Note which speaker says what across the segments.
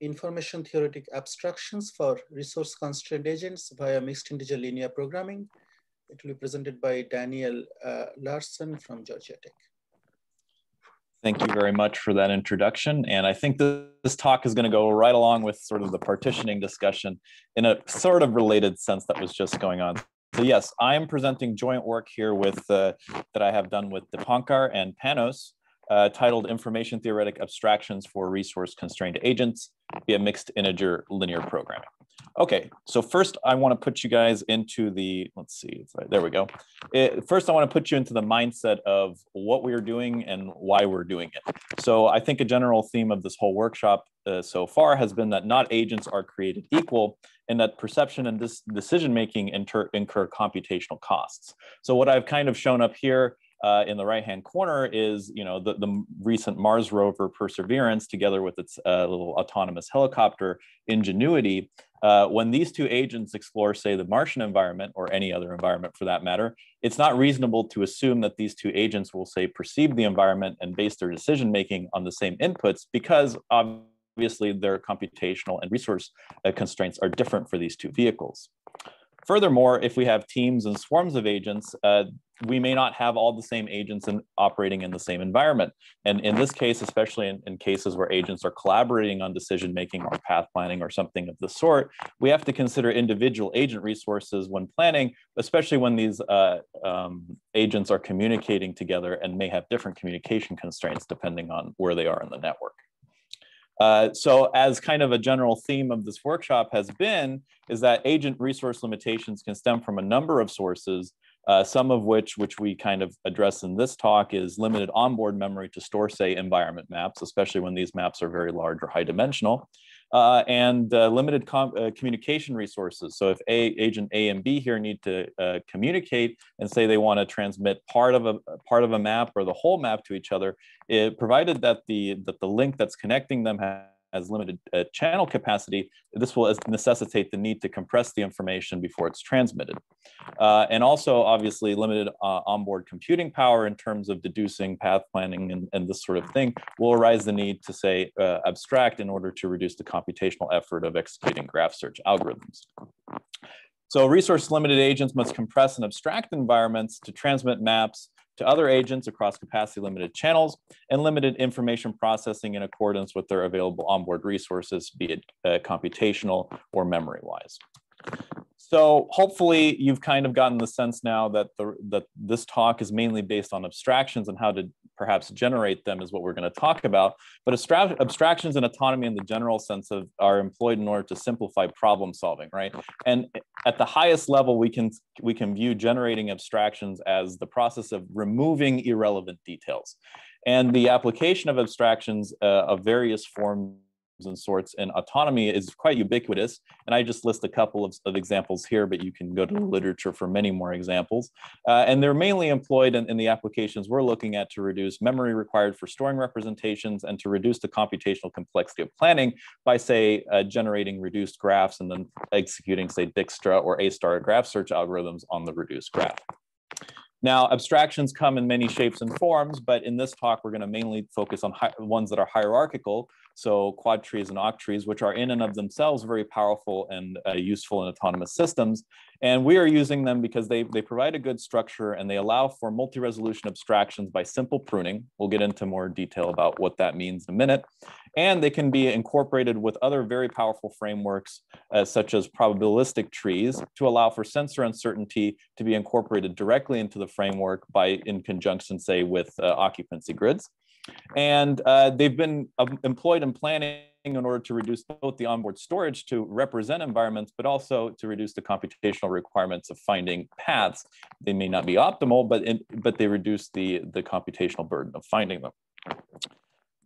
Speaker 1: information theoretic abstractions for resource constrained agents via mixed integer linear programming. It will be presented by Daniel uh, Larsson from Georgia Tech.
Speaker 2: Thank you very much for that introduction. And I think this talk is going to go right along with sort of the partitioning discussion in a sort of related sense that was just going on. So yes, I am presenting joint work here with uh, that I have done with Dipankar and Panos, uh, titled Information Theoretic Abstractions for Resource Constrained Agents via Mixed Integer Linear Programming. Okay, so first I want to put you guys into the, let's see, there we go. It, first I want to put you into the mindset of what we're doing and why we're doing it. So I think a general theme of this whole workshop uh, so far has been that not agents are created equal and that perception and this decision making incur computational costs. So what I've kind of shown up here uh, in the right-hand corner is, you know, the, the recent Mars rover Perseverance, together with its uh, little autonomous helicopter Ingenuity. Uh, when these two agents explore, say, the Martian environment or any other environment for that matter, it's not reasonable to assume that these two agents will, say, perceive the environment and base their decision making on the same inputs because obviously their computational and resource uh, constraints are different for these two vehicles. Furthermore, if we have teams and swarms of agents, uh, we may not have all the same agents in, operating in the same environment. And in this case, especially in, in cases where agents are collaborating on decision making or path planning or something of the sort, we have to consider individual agent resources when planning, especially when these uh, um, agents are communicating together and may have different communication constraints depending on where they are in the network. Uh, so as kind of a general theme of this workshop has been, is that agent resource limitations can stem from a number of sources, uh, some of which, which we kind of address in this talk, is limited onboard memory to store, say, environment maps, especially when these maps are very large or high dimensional, uh, and uh, limited com uh, communication resources. So if a, agent A and B here need to uh, communicate and say they want to transmit part of a part of a map or the whole map to each other, it, provided that the that the link that's connecting them has has limited uh, channel capacity, this will necessitate the need to compress the information before it's transmitted. Uh, and also, obviously, limited uh, onboard computing power in terms of deducing path planning and, and, this sort of thing will arise the need to, say, uh, abstract in order to reduce the computational effort of executing graph search algorithms. So resource limited agents must compress and abstract environments to transmit maps to other agents across capacity limited channels and limited information processing in accordance with their available onboard resources, be it uh, computational or memory wise. So hopefully you've kind of gotten the sense now that the that this talk is mainly based on abstractions and how to perhaps generate them is what we're going to talk about. But abstractions and autonomy in the general sense of are employed in order to simplify problem solving, right? And at the highest level, we can we can view generating abstractions as the process of removing irrelevant details. And the application of abstractions uh, of various forms and sorts and autonomy is quite ubiquitous. And I just list a couple of, of examples here, but you can go to the literature for many more examples. Uh, and they're mainly employed in, in, the applications we're looking at to reduce memory required for storing representations and to reduce the computational complexity of planning by say uh, generating reduced graphs and then executing say Dijkstra or A-star graph search algorithms on the reduced graph. Now, abstractions come in many shapes and forms, but in this talk, we're going to mainly focus on ones that are hierarchical, so quad trees and octrees, which are in and of themselves very powerful and uh, useful in autonomous systems. And we are using them because they, they provide a good structure and they allow for multi-resolution abstractions by simple pruning. We'll get into more detail about what that means in a minute. And they can be incorporated with other very powerful frameworks, uh, such as probabilistic trees, to allow for sensor uncertainty to be incorporated directly into the framework by in conjunction, say, with uh, occupancy grids. And uh, they've been um, employed in planning in order to reduce both the onboard storage to represent environments, but also to reduce the computational requirements of finding paths. They may not be optimal, but, in, but they reduce the, the computational burden of finding them.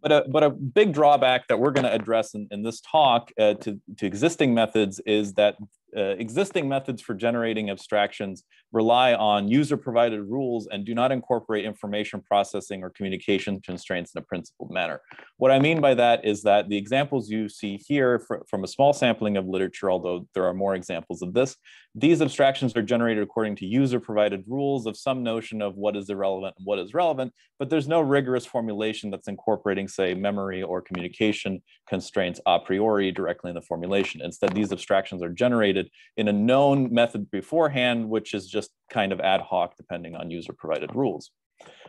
Speaker 2: But a, but a big drawback that we're going to address in, in this talk uh, to, to existing methods is that uh, existing methods for generating abstractions rely on user provided rules and do not incorporate information processing or communication constraints in a principled manner. What I mean by that is that the examples you see here from a small sampling of literature, although there are more examples of this, these abstractions are generated according to user provided rules of some notion of what is irrelevant and what is relevant, but there's no rigorous formulation that's incorporating, say, memory or communication constraints a priori directly in the formulation. Instead, these abstractions are generated in a known method beforehand, which is just kind of ad hoc depending on user provided rules.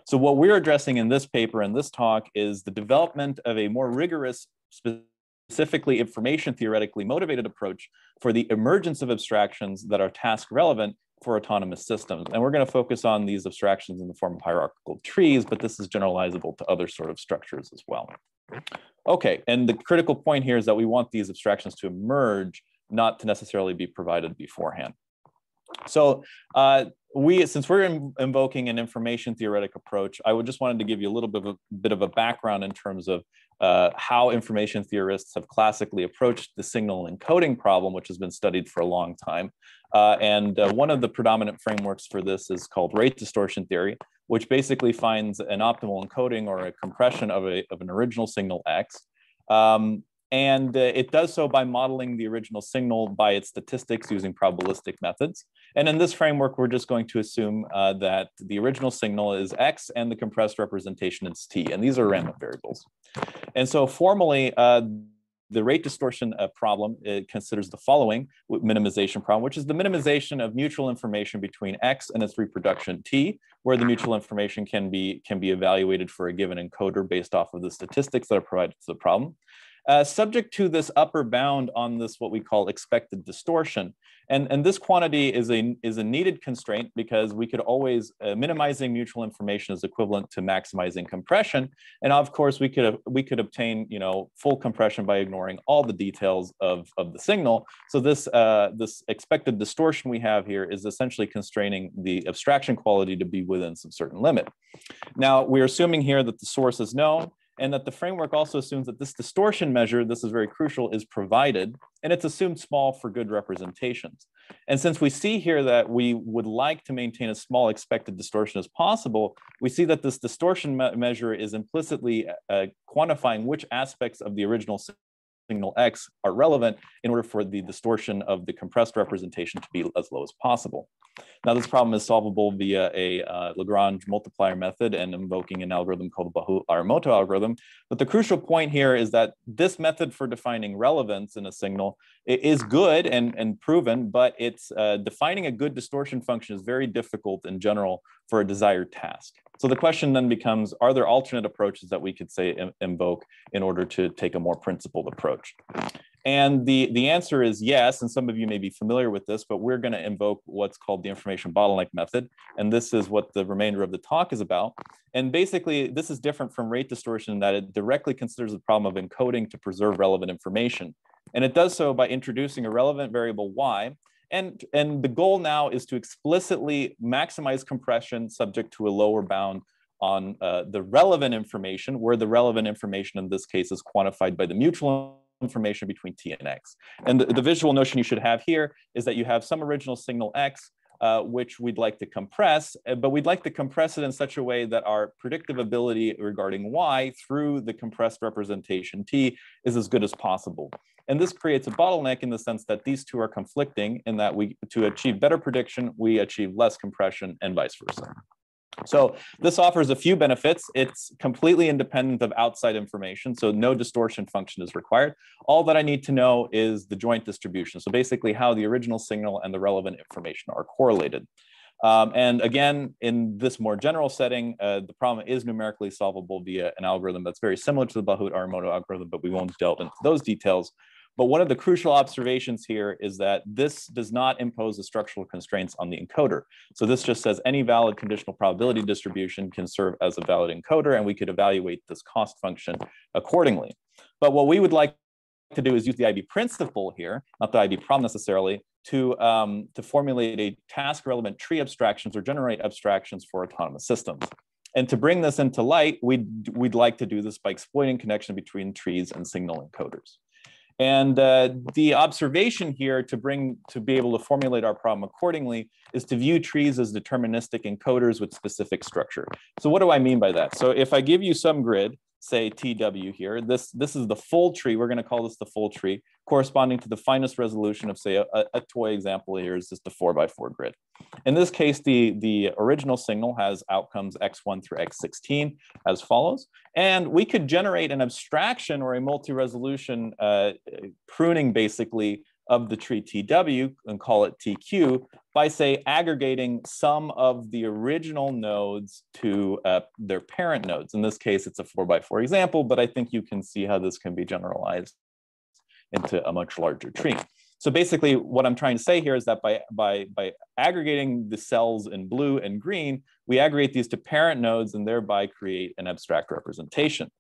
Speaker 2: So what we're addressing in this paper and this talk is the development of a more rigorous specifically information theoretically motivated approach for the emergence of abstractions that are task relevant for autonomous systems. And we're going to focus on these abstractions in the form of hierarchical trees, but this is generalizable to other sort of structures as well. Okay, and the critical point here is that we want these abstractions to emerge, not to necessarily be provided beforehand. So uh, we, since we're invoking an information theoretic approach, I would just wanted to give you a little bit of a, bit of a background in terms of uh, how information theorists have classically approached the signal encoding problem, which has been studied for a long time. Uh, and uh, one of the predominant frameworks for this is called rate distortion theory, which basically finds an optimal encoding or a compression of, a, of an original signal X. Um, and uh, it does so by modeling the original signal by its statistics using probabilistic methods. And in this framework, we're just going to assume uh, that the original signal is X and the compressed representation is T, and these are random variables. And so formally, uh, the rate distortion uh, problem it considers the following minimization problem, which is the minimization of mutual information between X and its reproduction T, where the mutual information can be, can be evaluated for a given encoder based off of the statistics that are provided to the problem uh, subject to this upper bound on this what we call expected distortion. And, and this quantity is a, is a needed constraint because we could always, uh, minimizing mutual information is equivalent to maximizing compression. And of course, we could, we could obtain you know, full compression by ignoring all the details of, of the signal. So this, uh, this expected distortion we have here is essentially constraining the abstraction quality to be within some certain limit. Now, we're assuming here that the source is known and that the framework also assumes that this distortion measure, this is very crucial, is provided, and it's assumed small for good representations. And since we see here that we would like to maintain as small expected distortion as possible, we see that this distortion me measure is implicitly uh, quantifying which aspects of the original signal X are relevant in order for the distortion of the compressed representation to be as low as possible. Now, this problem is solvable via a uh, Lagrange multiplier method and invoking an algorithm called the Blahut-Arimoto algorithm. But the crucial point here is that this method for defining relevance in a signal is good and, and proven, but it's uh, defining a good distortion function is very difficult in general for a desired task. So the question then becomes, are there alternate approaches that we could say invoke in order to take a more principled approach? And the, the answer is yes, and some of you may be familiar with this, but we're going to invoke what's called the information bottleneck method. And this is what the remainder of the talk is about. And basically, this is different from rate distortion in that it directly considers the problem of encoding to preserve relevant information. And it does so by introducing a relevant variable y and, and the goal now is to explicitly maximize compression subject to a lower bound on uh, the relevant information, where the relevant information in this case is quantified by the mutual information between T and X. And the, the visual notion you should have here is that you have some original signal X, uh, which we'd like to compress, uh, but we'd like to compress it in such a way that our predictive ability regarding Y through the compressed representation T is as good as possible. And this creates a bottleneck in the sense that these two are conflicting in that we, to achieve better prediction, we achieve less compression and vice versa. So this offers a few benefits. It's completely independent of outside information, so no distortion function is required. All that I need to know is the joint distribution. So basically how the original signal and the relevant information are correlated. Um, and again, in this more general setting, uh, the problem is numerically solvable via an algorithm that's very similar to the Blahut-Arimoto algorithm, but we won't delve into those details. But one of the crucial observations here is that this does not impose the structural constraints on the encoder. So this just says any valid conditional probability distribution can serve as a valid encoder, and we could evaluate this cost function accordingly. But what we would like to do is use the IB principle here, not the IB problem necessarily, to, um, to formulate a task relevant tree abstractions or generate abstractions for autonomous systems. And to bring this into light, we'd, we'd like to do this by exploiting connection between trees and signal encoders. And uh, the observation here to bring to be able to formulate our problem accordingly is to view trees as deterministic encoders with specific structure. So what do I mean by that? So if I give you some grid say TW here. This, this is the full tree. We're going to call this the full tree corresponding to the finest resolution of say a, a toy example here is just a four by four grid. In this case, the, the original signal has outcomes X1 through X16 as follows. And we could generate an abstraction or a multi-resolution uh, pruning basically of the tree TW and call it TQ by say aggregating some of the original nodes to uh, their parent nodes. In this case, it's a four by four example, but I think you can see how this can be generalized into a much larger tree. So basically what I'm trying to say here is that by, by, by aggregating the cells in blue and green, we aggregate these to parent nodes and thereby create an abstract representation.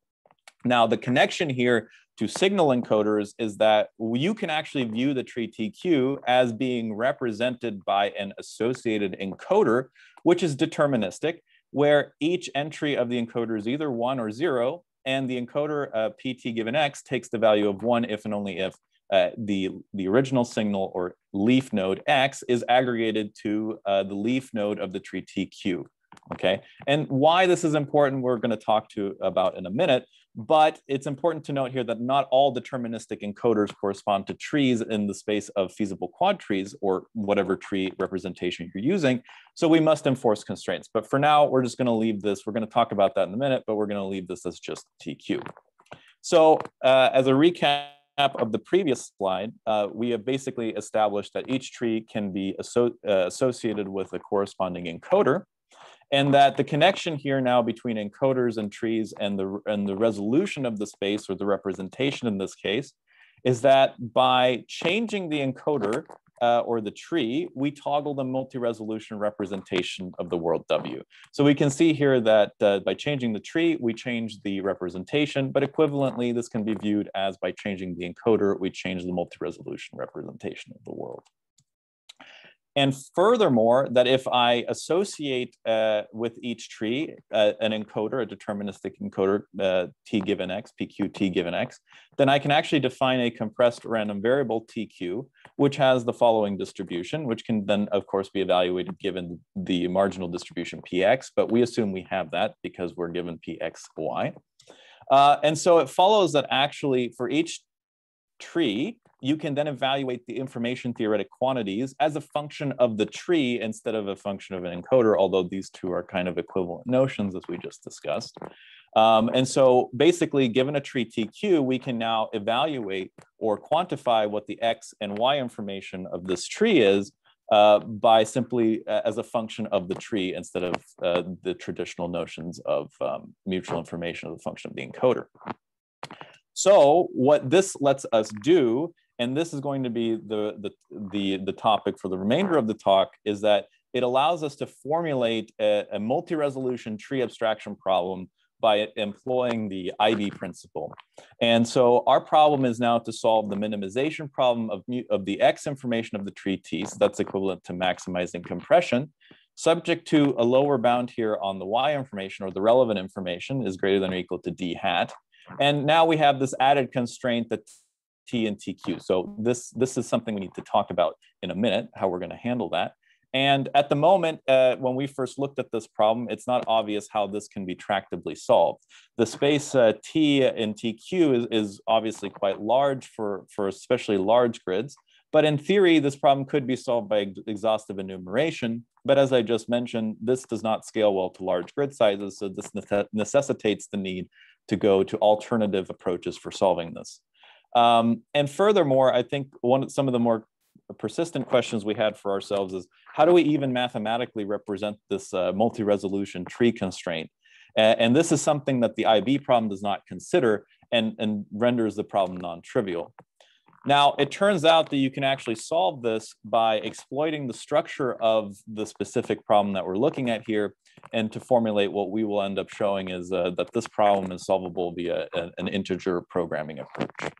Speaker 2: Now the connection here to signal encoders is that you can actually view the tree TQ as being represented by an associated encoder, which is deterministic, where each entry of the encoder is either one or zero, and the encoder uh, PT given X takes the value of one if and only if uh, the, the original signal or leaf node X is aggregated to uh, the leaf node of the tree TQ. Okay, and why this is important, we're going to talk to about in a minute. But it's important to note here that not all deterministic encoders correspond to trees in the space of feasible quad trees or whatever tree representation you're using. So we must enforce constraints. But for now, we're just going to leave this. We're going to talk about that in a minute, but we're going to leave this as just TQ. So uh, as a recap of the previous slide, uh, we have basically established that each tree can be asso uh, associated with a corresponding encoder and that the connection here now between encoders and trees and the, and the resolution of the space or the representation in this case is that by changing the encoder uh, or the tree, we toggle the multi-resolution representation of the world W. So we can see here that uh, by changing the tree, we change the representation, but equivalently, this can be viewed as by changing the encoder, we change the multi-resolution representation of the world. And furthermore, that if I associate uh, with each tree uh, an encoder, a deterministic encoder, uh, t given x, pq t given x, then I can actually define a compressed random variable tq, which has the following distribution, which can then, of course, be evaluated given the marginal distribution px, but we assume we have that because we're given pxy. Uh, and so it follows that actually for each tree, you can then evaluate the information theoretic quantities as a function of the tree instead of a function of an encoder, although these two are kind of equivalent notions as we just discussed. Um, and so basically, given a tree TQ, we can now evaluate or quantify what the X and Y information of this tree is uh, by simply uh, as a function of the tree instead of uh, the traditional notions of um, mutual information of the function of the encoder. So what this lets us do and this is going to be the, the, the, the topic for the remainder of the talk, is that it allows us to formulate a, a multi-resolution tree abstraction problem by employing the IB principle. And so our problem is now to solve the minimization problem of, of the X information of the tree T, so that's equivalent to maximizing compression, subject to a lower bound here on the Y information or the relevant information is greater than or equal to D hat. And now we have this added constraint that T and TQ. So this, this is something we need to talk about in a minute, how we're going to handle that. And at the moment, uh, when we first looked at this problem, it's not obvious how this can be tractably solved. The space uh, T in TQ is, is obviously quite large for, for especially large grids. But in theory, this problem could be solved by ex exhaustive enumeration. But as I just mentioned, this does not scale well to large grid sizes. So this necessitates the need to go to alternative approaches for solving this. Um, and furthermore, I think one of some of the more persistent questions we had for ourselves is how do we even mathematically represent this uh, multi-resolution tree constraint? and this is something that the IB problem does not consider and, and renders the problem non-trivial. Now, it turns out that you can actually solve this by exploiting the structure of the specific problem that we're looking at here. And to formulate what we will end up showing is uh, that this problem is solvable via a, an integer programming approach.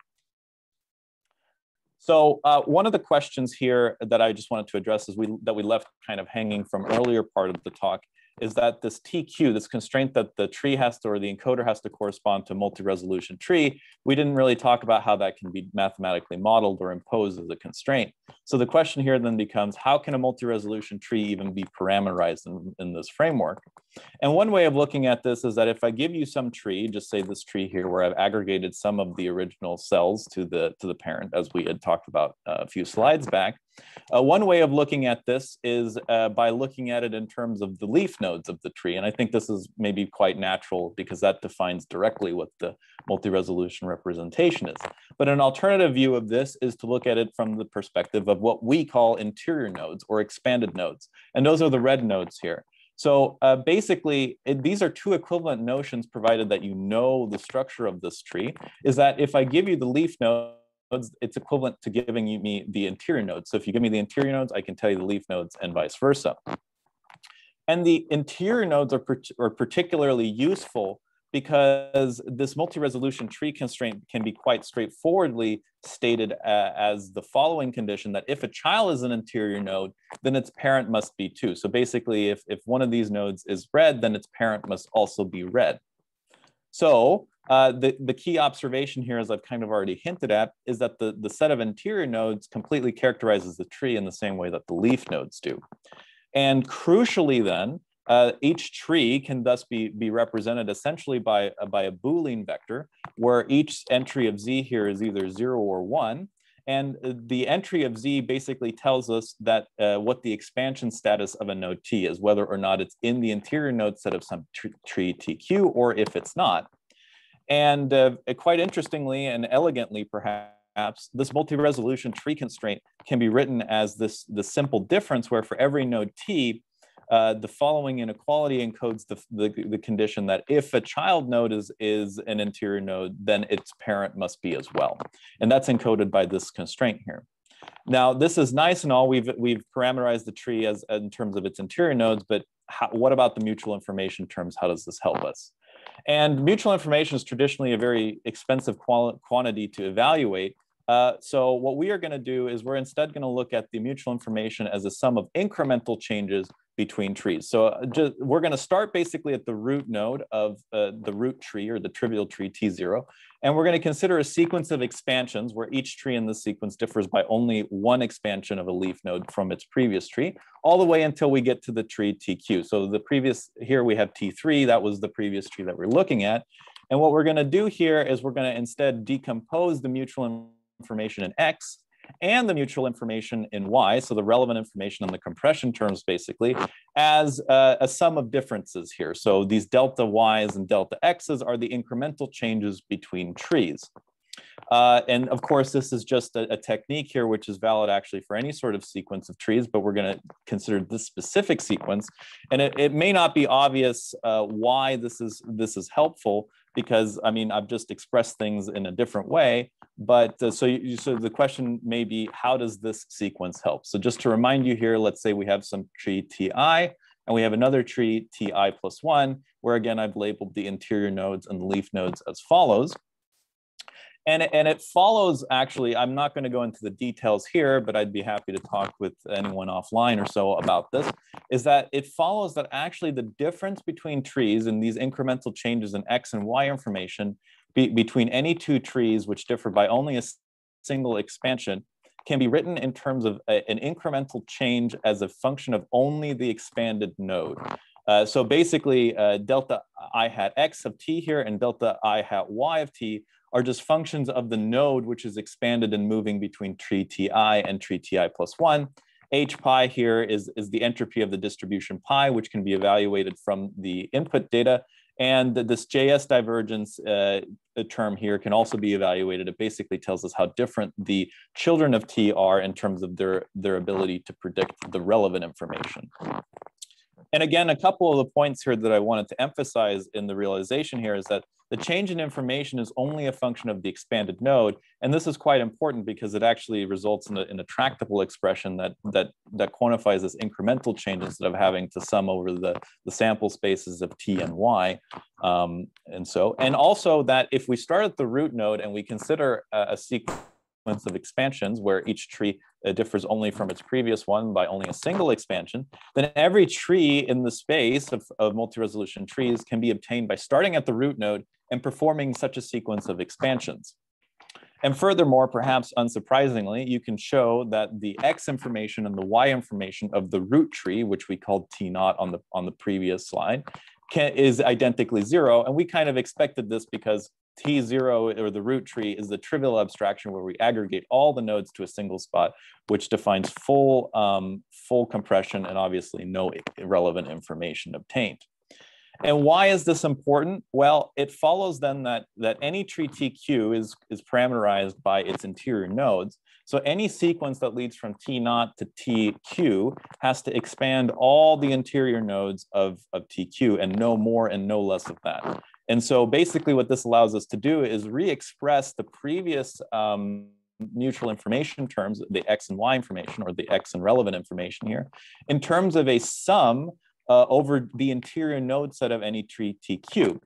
Speaker 2: So uh, one of the questions here that I just wanted to address is we that we left kind of hanging from earlier part of the talk is that this TQ, this constraint that the tree has to, or the encoder has to correspond to multi-resolution tree, we didn't really talk about how that can be mathematically modeled or imposed as a constraint. So the question here then becomes, how can a multi-resolution tree even be parameterized in, in this framework? And one way of looking at this is that if I give you some tree, just say this tree here, where I've aggregated some of the original cells to the, to the parent, as we had talked about uh, a few slides back, uh, one way of looking at this is uh, by looking at it in terms of the leaf nodes of the tree. And I think this is maybe quite natural because that defines directly what the multi-resolution representation is. But an alternative view of this is to look at it from the perspective of what we call interior nodes or expanded nodes. And those are the red nodes here. So uh, basically, it, these are two equivalent notions provided that you know the structure of this tree, is that if I give you the leaf node, nodes, it's equivalent to giving me the interior nodes. So if you give me the interior nodes, I can tell you the leaf nodes and vice versa. And the interior nodes are, are particularly useful because this multi-resolution tree constraint can be quite straightforwardly stated as the following condition that if a child is an interior node, then its parent must be too. So basically, if, if one of these nodes is red, then its parent must also be red. So uh, the, the key observation here, as I've kind of already hinted at, is that the, the set of interior nodes completely characterizes the tree in the same way that the leaf nodes do. And crucially then, uh, each tree can thus be, be represented essentially by, uh, by a Boolean vector, where each entry of z here is either zero or one. And the entry of z basically tells us that uh, what the expansion status of a node t is, whether or not it's in the interior node set of some tree tq, or if it's not. And uh, quite interestingly and elegantly, perhaps, this multi-resolution tree constraint can be written as this, the simple difference where for every node t, uh, the following inequality encodes the, the, the, condition that if a child node is, is an interior node, then its parent must be as well. And that's encoded by this constraint here. Now, this is nice and all. We've, we've parameterized the tree as in terms of its interior nodes, but how, what about the mutual information terms? How does this help us? And mutual information is traditionally a very expensive quantity to evaluate. Uh, so what we are going to do is we're instead going to look at the mutual information as a sum of incremental changes between trees. So uh, just, we're going to start basically at the root node of uh, the root tree or the trivial tree T0. And we're going to consider a sequence of expansions where each tree in the sequence differs by only one expansion of a leaf node from its previous tree, all the way until we get to the tree TQ. So the previous, here we have T3, that was the previous tree that we're looking at. And what we're going to do here is we're going to instead decompose the mutual information in X and the mutual information in Y, so the relevant information in the compression terms basically, as uh, a sum of differences here. So these delta Ys and delta Xs are the incremental changes between trees. Uh, and of course, this is just a, a, technique here, which is valid actually for any sort of sequence of trees, but we're going to consider this specific sequence. And it, it may not be obvious uh, why this is, this is helpful, because I mean, I've just expressed things in a different way. But uh, so, you, so the question may be, how does this sequence help? So just to remind you here, let's say we have some tree Ti, and we have another tree Ti plus one, where again, I've labeled the interior nodes and the leaf nodes as follows. And, and it follows actually, I'm not going to go into the details here, but I'd be happy to talk with anyone offline or so about this, is that it follows that actually the difference between trees and these incremental changes in X and Y information be, between any two trees, which differ by only a single expansion, can be written in terms of a, an incremental change as a function of only the expanded node. Uh, so basically, uh, delta i hat x of t here and delta i hat y of t are just functions of the node, which is expanded and moving between tree ti and tree ti plus one. H pi here is, is the entropy of the distribution pi, which can be evaluated from the input data. And this JS divergence uh, term here can also be evaluated. It basically tells us how different the children of T are in terms of their, their ability to predict the relevant information. And again, a couple of the points here that I wanted to emphasize in the realization here is that the change in information is only a function of the expanded node. And this is quite important because it actually results in a, in a tractable expression that, that, that quantifies this incremental change instead of having to sum over the, the sample spaces of T and Y. Um, and so, and also that if we start at the root node and we consider a, a sequence of expansions where each tree uh, differs only from its previous one by only a single expansion, then every tree in the space of, of multi-resolution trees can be obtained by starting at the root node and performing such a sequence of expansions. And furthermore, perhaps unsurprisingly, you can show that the X information and the Y information of the root tree, which we called T naught on the, on the previous slide, can, is identically zero. And we kind of expected this because T0 or the root tree is the trivial abstraction where we aggregate all the nodes to a single spot, which defines full, um, full compression and obviously no irrelevant information obtained. And why is this important? Well, it follows then that, that any tree TQ is, is parameterized by its interior nodes. So any sequence that leads from T naught to TQ has to expand all the interior nodes of, of TQ and no more and no less of that. And so basically what this allows us to do is re-express the previous um, mutual information terms, the X and Y information or the X and relevant information here, in terms of a sum uh, over the interior node set of any tree T TQ.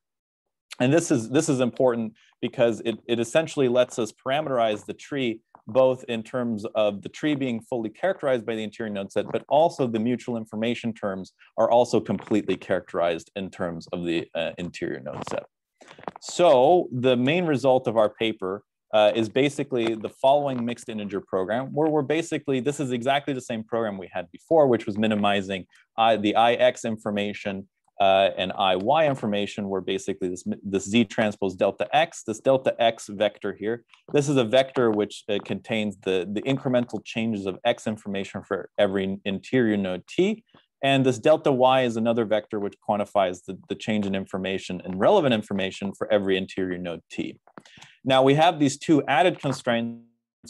Speaker 2: And this is, this is important because it, it essentially lets us parameterize the tree both in terms of the tree being fully characterized by the interior node set, but also the mutual information terms are also completely characterized in terms of the uh, interior node set. So the main result of our paper uh, is basically the following mixed integer program, where we're basically, this is exactly the same program we had before, which was minimizing I, the IX information uh, and IY information, where basically this, this Z transpose delta X, this delta X vector here, this is a vector which uh, contains the, the incremental changes of X information for every interior node T. And this delta Y is another vector which quantifies the, the change in information and relevant information for every interior node T. Now we have these two added constraints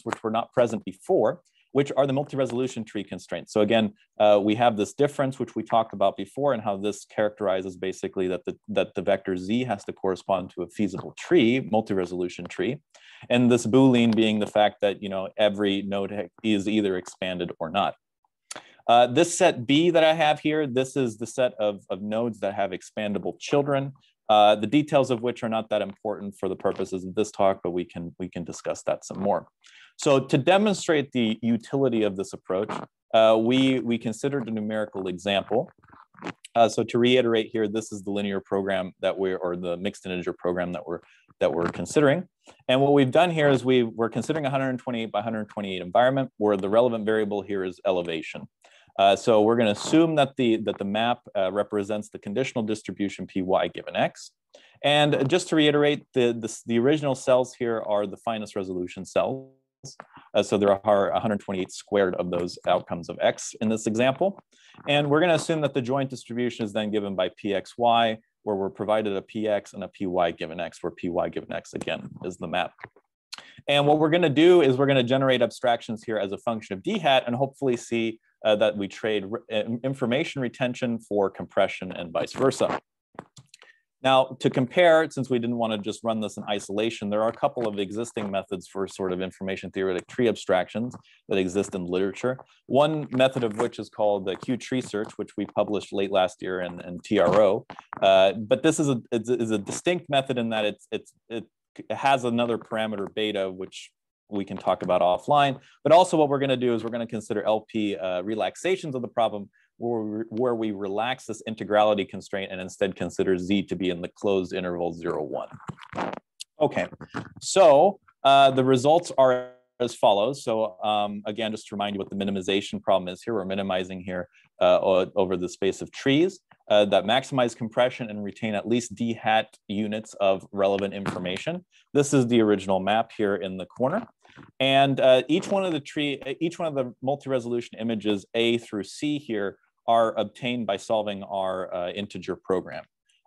Speaker 2: which were not present before, which are the multi-resolution tree constraints. So again, uh, we have this difference, which we talked about before and how this characterizes basically that the, that the vector Z has to correspond to a feasible tree, multi-resolution tree. And this Boolean being the fact that, you know, every node is either expanded or not. Uh, this set B that I have here, this is the set of, of nodes that have expandable children uh, the details of which are not that important for the purposes of this talk, but we can, we can discuss that some more. So to demonstrate the utility of this approach, uh, we, we considered a numerical example. Uh, so to reiterate here, this is the linear program that we're, or the mixed integer program that we're, that we're considering. And what we've done here is we, we're considering 128 by 128 environment where the relevant variable here is elevation. Uh, so we're going to assume that the, that the map uh, represents the conditional distribution py given x. And just to reiterate, the, the, the original cells here are the finest resolution cells. Uh, so there are 128 squared of those outcomes of x in this example. And we're going to assume that the joint distribution is then given by pxy, where we're provided a px and a py given x, where py given x, again, is the map. And what we're going to do is we're going to generate abstractions here as a function of d hat and hopefully see uh, that we trade information retention for compression and vice versa. Now, to compare, since we didn't want to just run this in isolation, there are a couple of existing methods for sort of information theoretic tree abstractions that exist in literature. One method of which is called the Q tree search, which we published late last year in, in TRO. Uh, but this is a, is a distinct method in that it's, it's, it has another parameter beta, which we can talk about offline. But also what we're going to do is we're going to consider LP uh, relaxations of the problem where we, where we relax this integrality constraint and instead consider Z to be in the closed interval 0, 1. Okay, so uh, the results are as follows. So um, again, just to remind you what the minimization problem is here, we're minimizing here uh, over the space of trees uh, that maximize compression and retain at least d hat units of relevant information. This is the original map here in the corner. And uh, each one of the tree, each one of the multi-resolution images A through C here are obtained by solving our uh, integer program.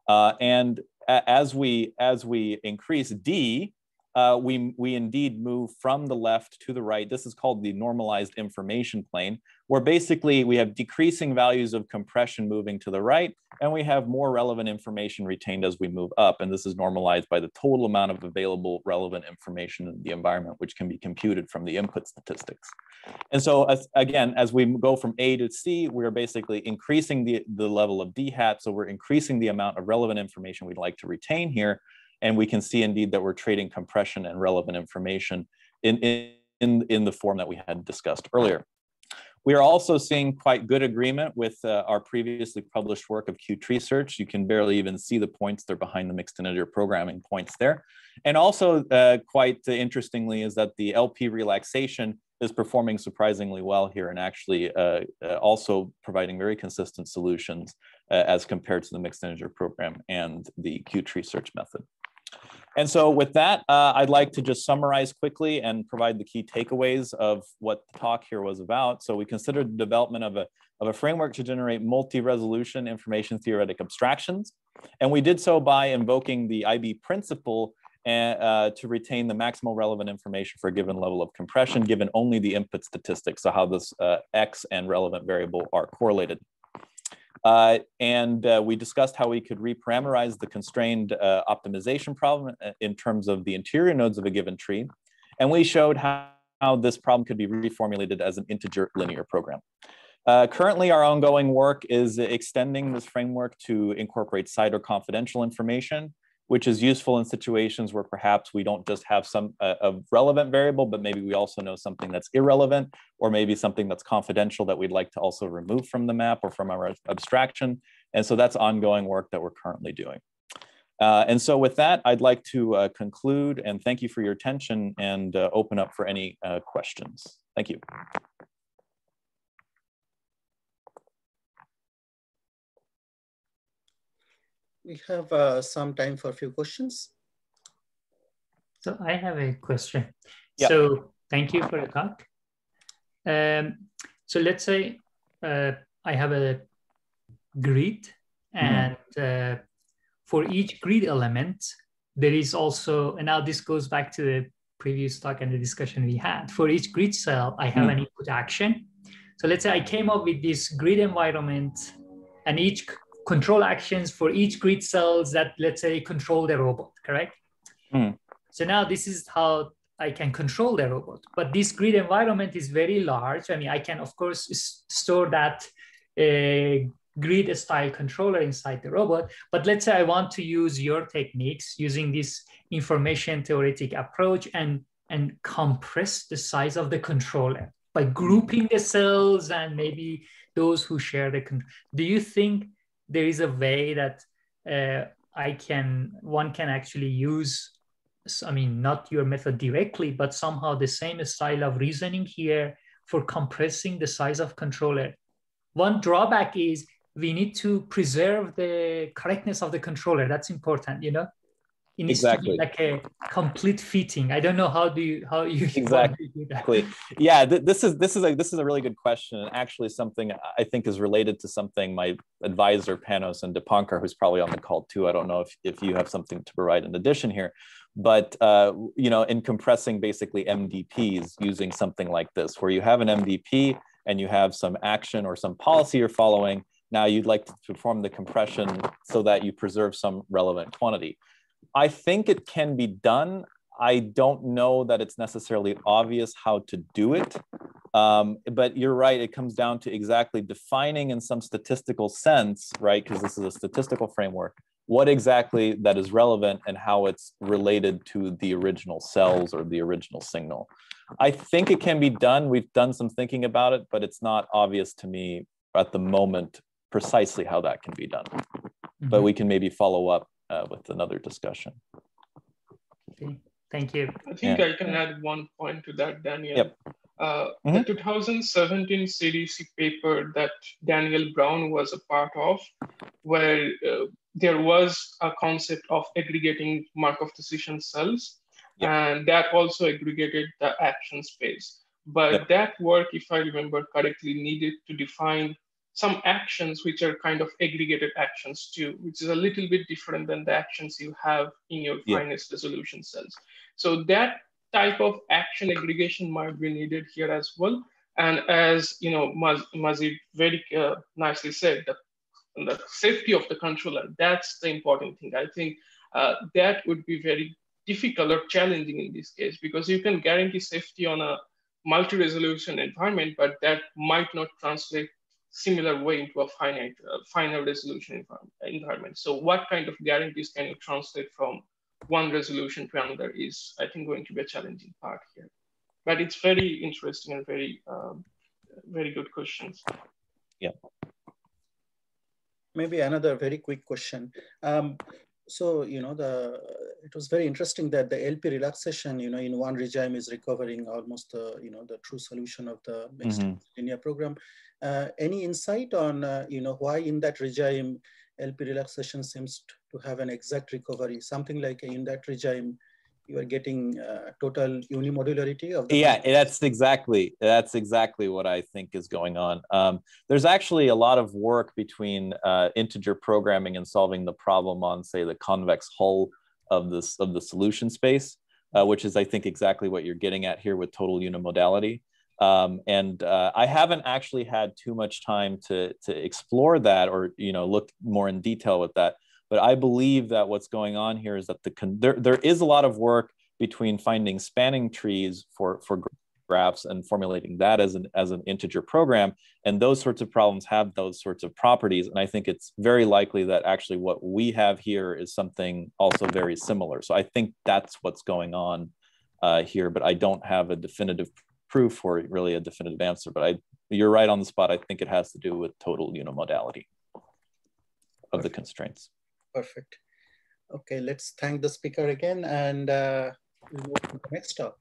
Speaker 2: Uh, and as we, as we increase D, uh, we, we indeed move from the left to the right. This is called the normalized information plane, where basically we have decreasing values of compression moving to the right, and we have more relevant information retained as we move up. And this is normalized by the total amount of available relevant information in the environment, which can be computed from the input statistics. And so as, again, as we go from A to C, we're basically increasing the, the level of D hat. So we're increasing the amount of relevant information we'd like to retain here and we can see indeed that we're trading compression and relevant information in, in, in, the form that we had discussed earlier. We are also seeing quite good agreement with uh, our previously published work of Q tree search. You can barely even see the points. They're behind the mixed integer programming points there. And also uh, quite interestingly is that the LP relaxation is performing surprisingly well here and actually uh, uh, also providing very consistent solutions uh, as compared to the mixed integer program and the Q tree search method. And so with that, uh, I'd like to just summarize quickly and provide the key takeaways of what the talk here was about. So we considered the development of a, of a framework to generate multi-resolution information theoretic abstractions. And we did so by invoking the IB principle and, uh, to retain the maximal relevant information for a given level of compression, given only the input statistics, so how this uh, X and relevant variable are correlated. Uh, and uh, we discussed how we could reparameterize the constrained uh, optimization problem uh, in terms of the interior nodes of a given tree. And we showed how, how this problem could be reformulated as an integer linear program. Uh, currently, our ongoing work is extending this framework to incorporate CIDR confidential information which is useful in situations where perhaps we don't just have some uh, a relevant variable, but maybe we also know something that's irrelevant, or maybe something that's confidential that we'd like to also remove from the map or from our abstraction. And so that's ongoing work that we're currently doing. Uh, and so with that, I'd like to uh, conclude and thank you for your attention and uh, open up for any uh, questions. Thank you.
Speaker 1: We have uh, some time for a few questions.
Speaker 3: So I have a question. Yeah. So thank you for the talk. Um, so let's say uh, I have a grid mm-hmm. and mm-hmm. uh, for each grid element, there is also, and now this goes back to the previous talk and the discussion we had. For each grid cell, I have mm-hmm. an input action. So let's say I came up with this grid environment and each control actions for each grid cells that let's say control the robot, correct? Mm. So now this is how I can control the robot. But this grid environment is very large. I mean, I can of course store that uh, grid style controller inside the robot. But let's say I want to use your techniques using this information theoretic approach and, and compress the size of the controller by grouping the cells and maybe those who share the control. Do you think there is a way that uh, I can one can actually use I mean not your method directly but somehow the same style of reasoning here for compressing the size of controller. One drawback is we need to preserve the correctness of the controller. That's important, you know it needs exactly. to be like a complete fitting. I don't know how do you how you
Speaker 2: exactly exactly. Yeah, th- this is this is a this is a really good question, and actually something I think is related to something my advisor Panos and Dipankar, who's probably on the call too. I don't know if if you have something to provide in addition here, but uh, you know, in compressing basically MDPs using something like this, where you have an MDP and you have some action or some policy you're following. Now you'd like to perform the compression so that you preserve some relevant quantity I think it can be done. I don't know that it's necessarily obvious how to do it. Um, but you're right, it comes down to exactly defining in some statistical sense, right? Because this is a statistical framework, what exactly that is relevant and how it's related to the original cells or the original signal. I think it can be done. We've done some thinking about it, but it's not obvious to me at the moment precisely how that can be done. Mm-hmm. But we can maybe follow up uh, with another discussion.
Speaker 3: Okay. Thank you.
Speaker 4: I think yeah. I can add one point to that, Daniel. Yep. Uh, mm-hmm. The 2017 CDC paper that Daniel Brown was a part of, where uh, there was a concept of aggregating Markov decision cells, yep. and that also aggregated the action space. But yep. that work, if I remember correctly, needed to define some actions which are kind of aggregated actions too, which is a little bit different than the actions you have in your yeah. finest resolution cells. So that type of action aggregation might be needed here as well. And as you know, Mazid very uh, nicely said, that the safety of the controller, that's the important thing. I think uh, that would be very difficult or challenging in this case because you can guarantee safety on a multi-resolution environment, but that might not translate similar way into a finite, uh, final resolution environment. So what kind of guarantees can you translate from one resolution to another is, I think, going to be a challenging part here. but it's very interesting and very, um, very good questions.
Speaker 2: Yeah.
Speaker 1: Maybe another very quick question. Um, so you know the it was very interesting that the LP relaxation you know in one regime is recovering almost the you know the true solution of the mixed mm -hmm. linear program. Uh, any insight on uh, you know why in that regime LP relaxation seems to have an exact recovery? Something like in that regime you are getting uh, total unimodularity of the
Speaker 2: yeah that's exactly that's exactly what i think is going on. Um, there's actually a lot of work between uh, integer programming and solving the problem on say the convex hull of this of the solution space uh, which is i think exactly what you're getting at here with total unimodality. Um, and uh, I haven't actually had too much time to to explore that or you know look more in detail with that. But I believe that what's going on here is that the there, there is a lot of work between finding spanning trees for, for graphs and formulating that as an, as an integer program. And those sorts of problems have those sorts of properties. And I think it's very likely that actually what we have here is something also very similar. So I think that's what's going on uh, here, but I don't have a definitive proof or really a definitive answer. But I, you're right on the spot. I think it has to do with total unimodularity of the constraints.
Speaker 1: Perfect. Okay, let's thank the speaker again and uh, we'll move to the next talk.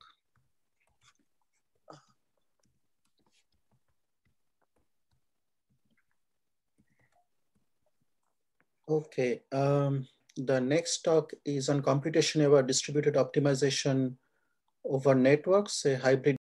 Speaker 1: Okay, um, the next talk is on computation over distributed optimization over networks, a hybrid